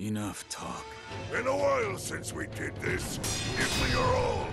Enough talk. Been a while since we did this. Give me your all.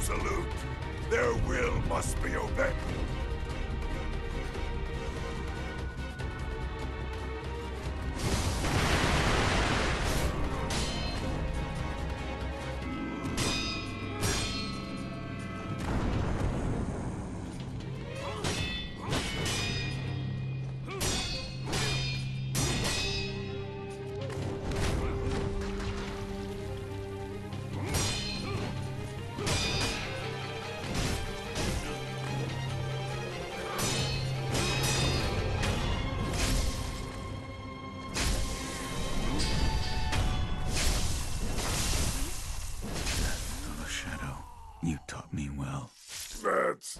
absolute. Their will must be obeyed. You taught me well. That's